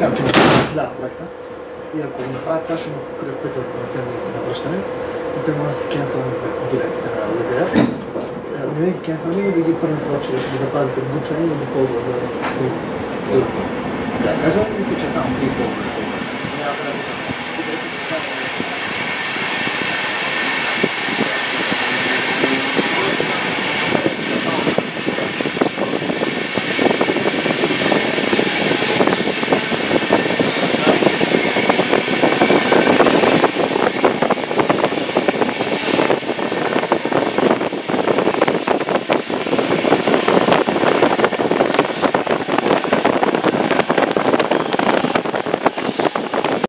Така че да, проекта. И ако го направят това, ще му покрият пътя от на връщане. Но те могат да си кенселнат билетите на Лузея. Е, не ги кенселни, но да ги пренасочи, да запазите обучение и да ги за друг Да, кажа, мисля, че е само 30 Няма да